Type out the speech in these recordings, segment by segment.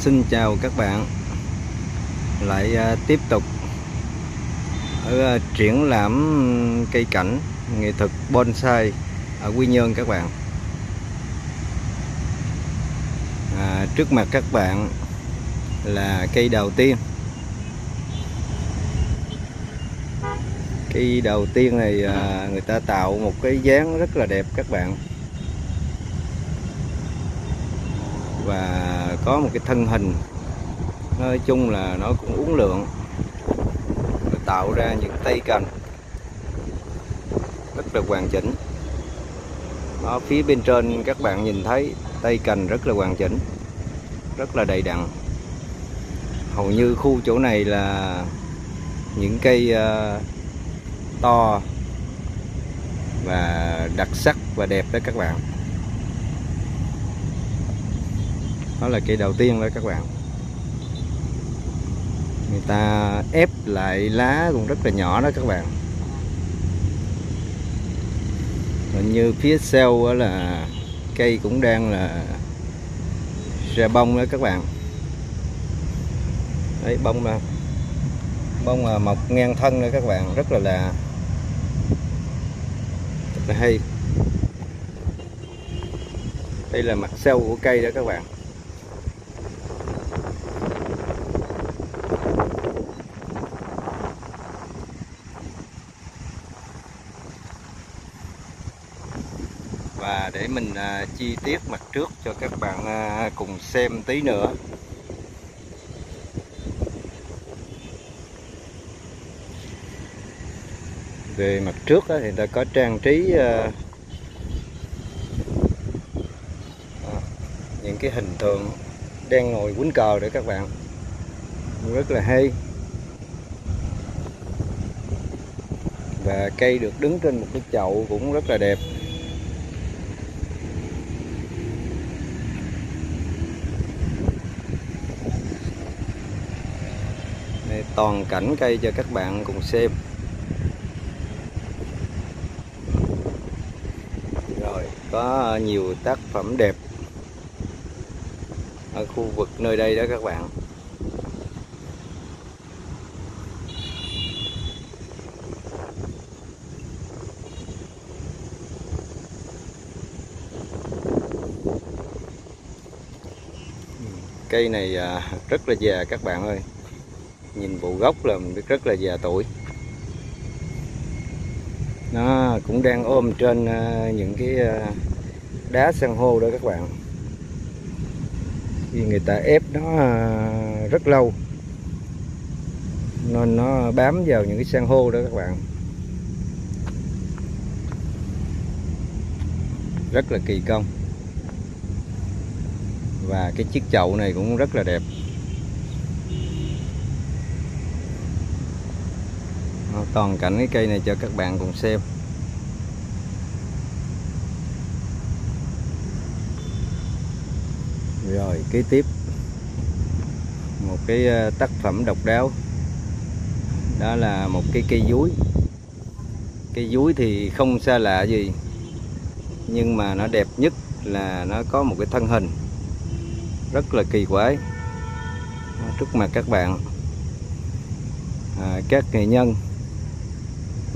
Xin chào các bạn. Lại à, tiếp tục Ở à, triển lãm cây cảnh Nghệ thuật bonsai Ở Quy Nhơn các bạn. À, Trước mặt các bạn Là cây đầu tiên. Cây đầu tiên này à, người ta tạo một cái dáng rất là đẹp các bạn. Và có một cái thân hình. Nói chung là nó cũng uống lượng tạo ra những tay cành. Rất là hoàn chỉnh. Ở phía bên trên các bạn nhìn thấy tay cành rất là hoàn chỉnh rất là đầy đặn. Hầu như khu chỗ này là những cây uh, to và đặc sắc và đẹp đó các bạn. Đó là cây đầu tiên đó các bạn. Người ta ép lại lá cũng rất là nhỏ đó các bạn. Hình như phía sau là cây cũng đang là ra bông đó các bạn. Đấy, bông nè bông mà mọc ngang thân nữa các bạn, rất là lạ rất là hay. Đây là mặt sau của cây đó các bạn. Và để mình à, chi tiết mặt trước cho các bạn à, cùng xem tí nữa. Về mặt trước thì người ta có trang trí à, à, những cái hình tượng đang ngồi quýnh cờ để các bạn. Rất là hay. Và cây được đứng trên một cái chậu cũng rất là đẹp. Toàn cảnh cây cho các bạn cùng xem. Rồi, có nhiều tác phẩm đẹp ở khu vực nơi đây đó các bạn. Cây này à, rất là già các bạn ơi nhìn bộ gốc là mình biết rất là già tuổi. Nó cũng đang ôm trên ờ, những cái ờ, đá san hô đó các bạn. Vì người ta ép nó ờ, rất lâu. Nên nó bám vào những cái san hô đó các bạn. Rất là kỳ công. Và cái chiếc chậu này cũng rất là đẹp. Toàn cảnh cái cây này cho các bạn cùng xem. Rồi kế tiếp. Một cái ờ, tác phẩm độc đáo. Đó là một cái cây dúi. Cây dúi thì không xa lạ gì nhưng mà nó đẹp nhất là nó có một cái thân hình. Rất là kỳ quái. Trước mặt các bạn. À, các nghệ nhân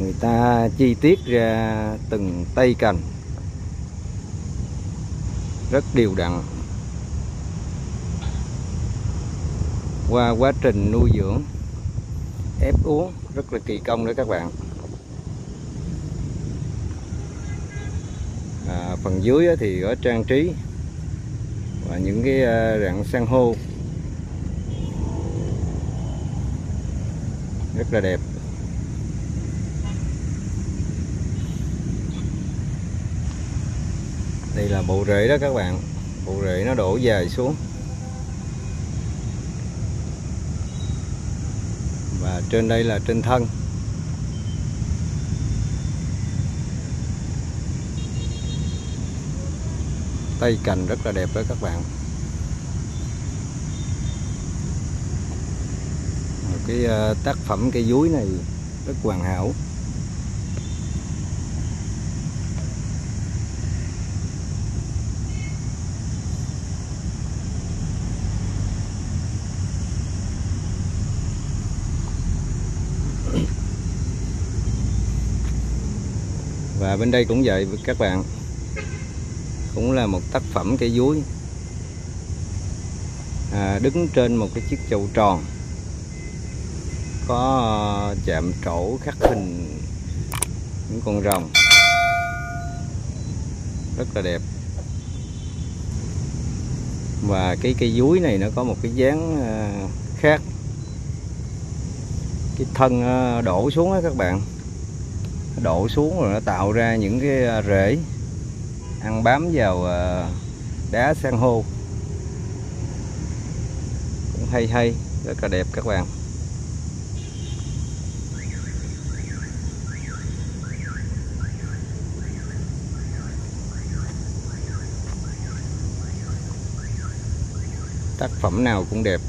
người ta chi tiết ra từng tay cành. Rất đều đặn. Qua quá trình nuôi dưỡng ép uống rất là kỳ công đấy các bạn. À, phần dưới thì có trang trí và những cái à, rặng san hô. Rất là đẹp. Đây là bộ rễ đó các bạn. Bộ rễ nó đổ dài xuống. Và trên đây là trên thân. Tay cành rất là đẹp đó các bạn. Cái ờ, tác phẩm cây dúi này rất hoàn hảo. Và bên đây cũng vậy các bạn. Cũng là một tác phẩm cây dúi. À, đứng trên một cái chiếc chậu tròn. Có ờ, chạm trổ khắc hình những con rồng. Rất là đẹp. Và cái cây dúi này nó có một cái dáng ờ, khác. Cái thân ờ, đổ xuống đó các bạn đổ xuống rồi nó tạo ra những cái à, rễ ăn bám vào à, đá san hô. Cũng hay hay, rất là đẹp các bạn. Tác phẩm nào cũng đẹp.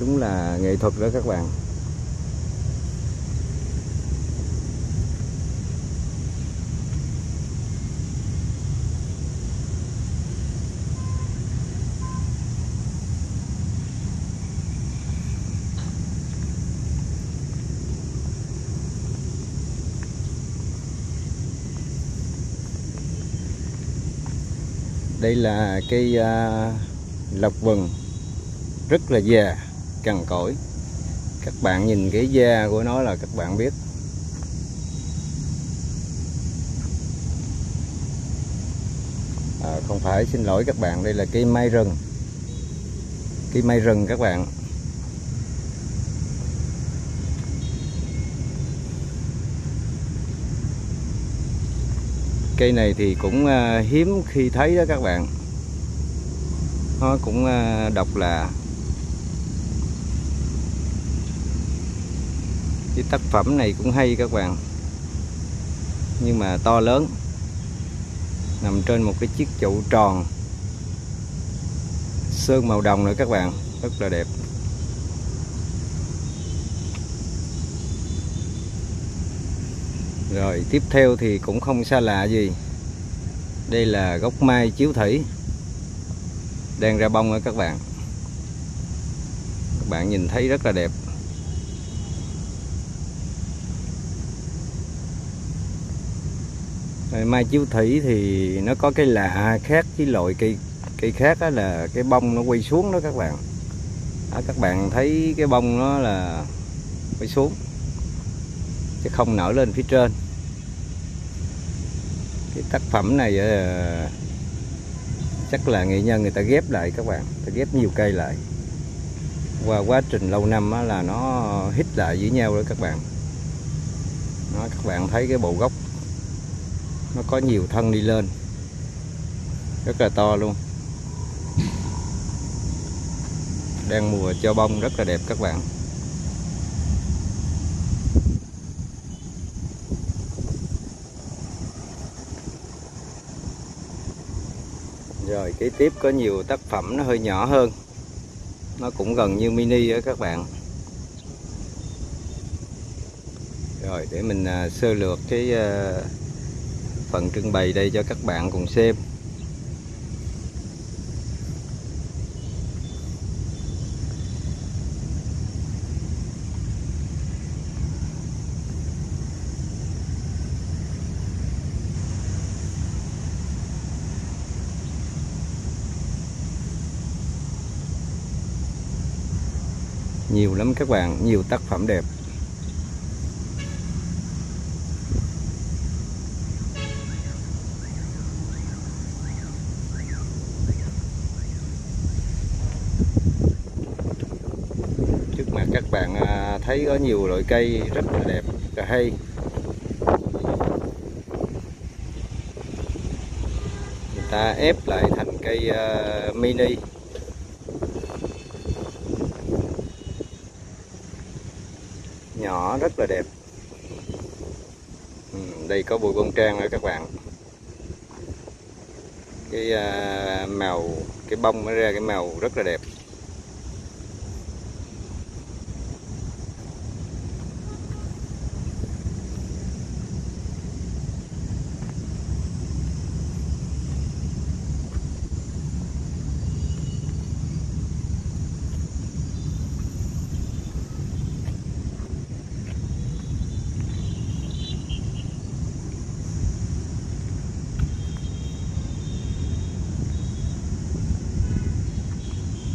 Đúng là nghệ thuật đó các bạn. Đây là cây à, uh, lộc vừng rất là già cằn cỗi. Các bạn nhìn cái da của nó là các bạn biết. À, không phải xin lỗi các bạn đây là cây mai rừng. Cây mai rừng các bạn. Cây này thì cũng à, hiếm khi thấy đó các bạn. Nó cũng à, độc là cái tác phẩm này cũng hay các bạn. Nhưng mà to lớn. Nằm trên một cái chiếc trụ tròn. Sơn màu đồng nữa các bạn. Rất là đẹp. Rồi, tiếp theo thì cũng không xa lạ gì. Đây là gốc mai chiếu thủy. Đang ra bông ở các bạn. Các bạn nhìn thấy rất là đẹp. Mai chiếu thủy thì nó có cái lạ khác với loại cây cây khác đó là cái bông nó quay xuống đó các bạn. Đó, các bạn thấy cái bông nó là quay xuống chứ không nở lên phía trên. Cái tác phẩm này uh, chắc là nghệ nhân người ta ghép lại các bạn ta ghép nhiều cây lại. Qua quá trình lâu năm là nó hít lại với nhau đó các bạn. Đó, các bạn thấy cái bộ gốc nó có nhiều thân đi lên. Rất là to luôn. Đang mùa cho bông rất là đẹp các bạn. Rồi, kế tiếp có nhiều tác phẩm nó hơi nhỏ hơn. Nó cũng gần như mini á các bạn. Rồi, để mình à, sơ lược cái à, phần trưng bày đây cho các bạn cùng xem. Nhiều lắm các bạn, nhiều tác phẩm đẹp trước mặt các bạn à, thấy có nhiều loại cây rất là đẹp rất là hay. Người ta ép lại thành cây uh, mini. Nhỏ rất là đẹp. Ừ, đây có bụi bông trang nữa các bạn. Cái uh, màu cái bông nó ra cái màu rất là đẹp.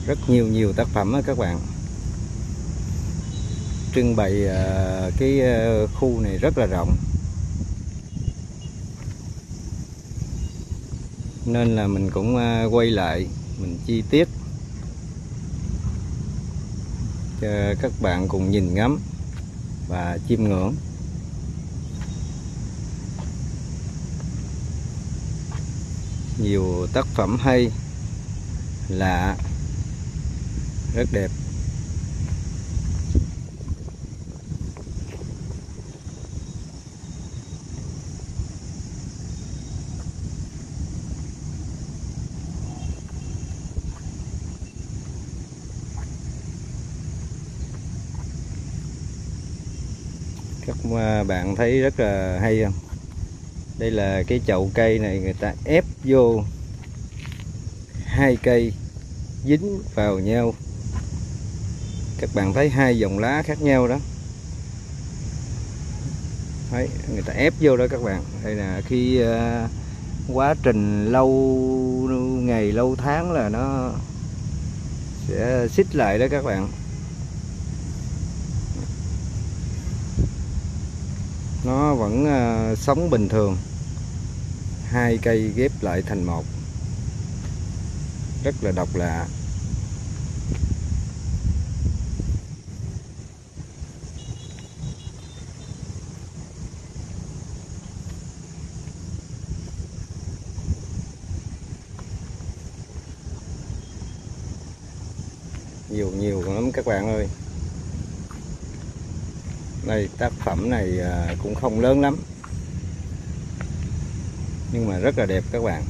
Rất nhiều nhiều tác phẩm đó các bạn. Trưng bày ờ, cái ờ, khu này rất là rộng. Nên là mình cũng ờ, quay lại, mình chi tiết. Cho các bạn cùng nhìn ngắm và chiêm ngưỡng. Nhiều tác phẩm hay, lạ rất đẹp. Các à, bạn thấy rất là hay không? Đây là cái chậu cây này người ta ép vô hai cây dính vào nhau các bạn thấy hai dòng lá khác nhau đó. Đấy, người ta ép vô đó các bạn. Đây là khi uh, quá trình lâu ngày lâu tháng là nó sẽ xích lại đó các bạn. Nó vẫn uh, sống bình thường. Hai cây ghép lại thành một. Rất là độc lạ. Nhiều nhiều lắm các bạn ơi. Đây tác phẩm này à, cũng không lớn lắm. Nhưng mà rất là đẹp các bạn.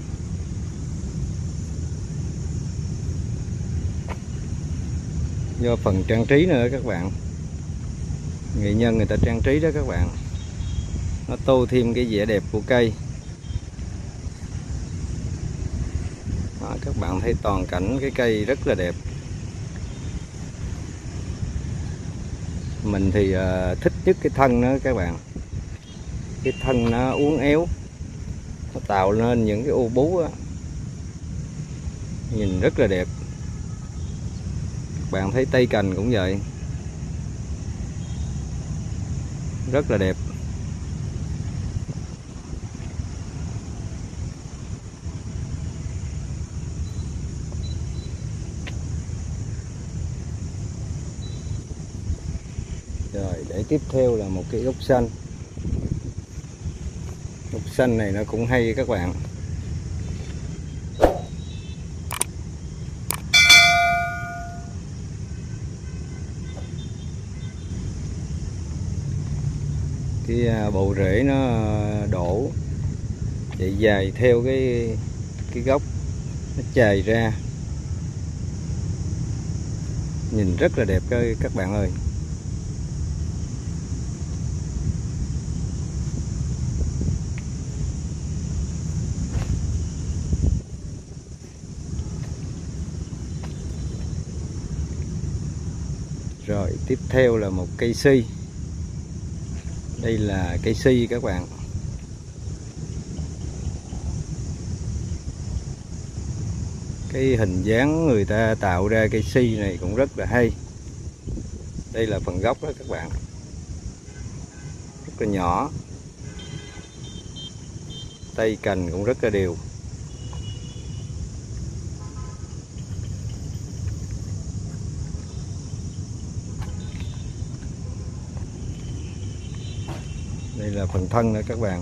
Do phần trang trí nữa các bạn. Nghệ nhân người ta trang trí đó các bạn. Nó tô thêm cái vẻ đẹp của cây. Đó, các bạn thấy toàn cảnh cái cây rất là đẹp. Mình thì uh, thích nhất cái thân đó các bạn. Cái thân nó uốn éo nó tạo nên những cái ô bú đó. nhìn rất là đẹp. Bạn thấy tay cành cũng vậy. Rất là đẹp. Rồi, để tiếp theo là một cái gốc xanh. Gốc xanh này nó cũng hay các bạn. Cái à, bộ rễ nó đổ chạy dài theo cái cái gốc nó chày ra. Nhìn rất là đẹp các bạn ơi. Rồi, tiếp theo là một cây si. Đây là cây si các bạn. Cái hình dáng người ta tạo ra cây si này cũng rất là hay. Đây là phần gốc đó các bạn. Rất là nhỏ. Tay cành cũng rất là đều. Đây là phần thân nữa các bạn.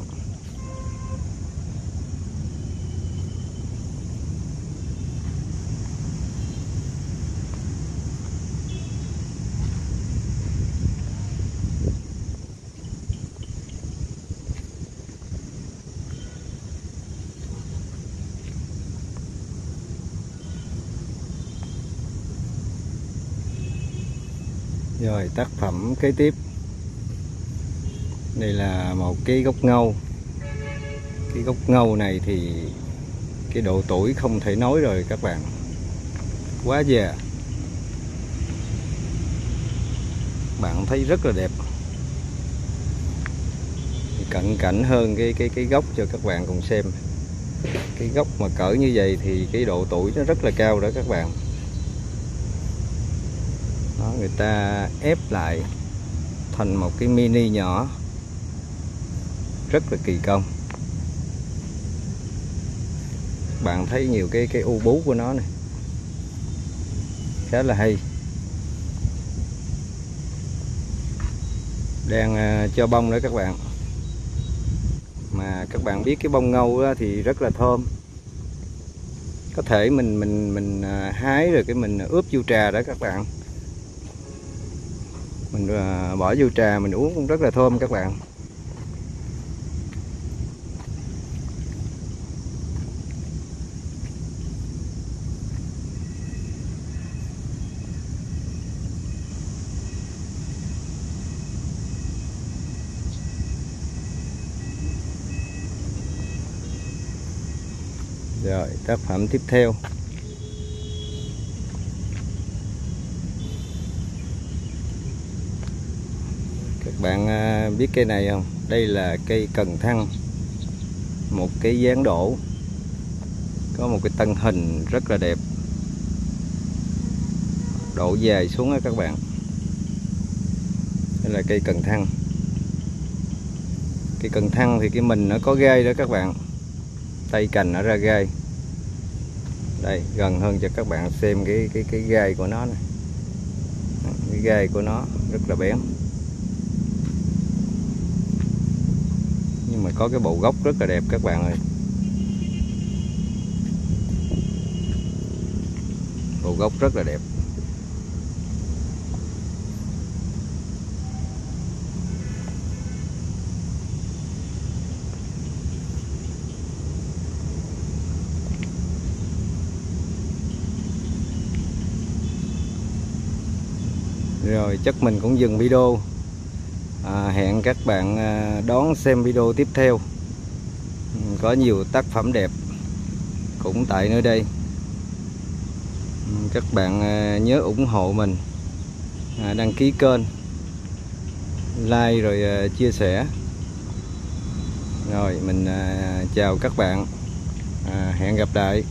Rồi tác phẩm kế tiếp đây là một cái gốc ngâu. Cái gốc ngâu này thì cái độ tuổi không thể nói rồi các bạn. Quá già. Bạn thấy rất là đẹp. Cận cảnh hơn cái cái cái gốc cho các bạn cùng xem. Cái gốc mà cỡ như vậy thì cái độ tuổi nó rất là cao đó các bạn. Đó, người ta ép lại thành một cái mini nhỏ rất là kỳ công. Bạn thấy nhiều cái cái u bú của nó này khá là hay. Đang à, cho bông đó các bạn. Mà các bạn biết cái bông ngâu thì rất là thơm. Có thể mình mình mình à, hái rồi cái mình ướp vô trà đó các bạn. Mình à, bỏ vô trà mình uống cũng rất là thơm các bạn rồi tác phẩm tiếp theo. Các bạn à, biết cây này không? Đây là cây cần thăng, một cái dáng đổ, có một cái tân hình rất là đẹp. Đổ dài xuống á các bạn. Đây là cây cần thăng. Cây cần thăng thì cái mình nó có gai đó các bạn. Tay cành nó ra gai đây, gần hơn cho các bạn xem cái cái cái gai của nó này cái gai của nó rất là bén. Nhưng mà có cái bộ gốc rất là đẹp các bạn ơi. Bộ gốc rất là đẹp. Rồi chắc mình cũng dừng video. À, hẹn các bạn à, đón xem video tiếp theo. Ừ, có nhiều tác phẩm đẹp cũng tại nơi đây. Ừ, các bạn à, nhớ ủng hộ mình. À, đăng ký kênh like rồi chia sẻ. Rồi mình chào các bạn. Hẹn gặp lại.